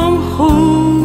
um